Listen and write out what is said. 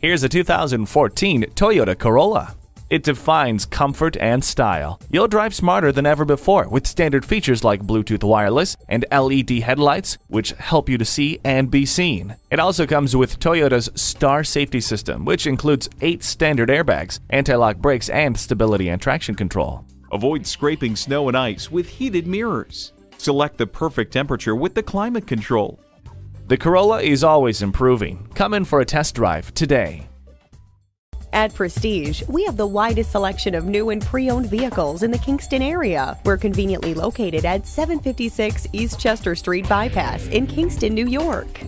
Here's a 2014 Toyota Corolla. It defines comfort and style. You'll drive smarter than ever before with standard features like Bluetooth wireless and LED headlights, which help you to see and be seen. It also comes with Toyota's Star Safety System, which includes 8 standard airbags, anti-lock brakes, and stability and traction control. Avoid scraping snow and ice with heated mirrors. Select the perfect temperature with the climate control. The Corolla is always improving. Come in for a test drive today. At Prestige, we have the widest selection of new and pre owned vehicles in the Kingston area. We're conveniently located at 756 East Chester Street Bypass in Kingston, New York.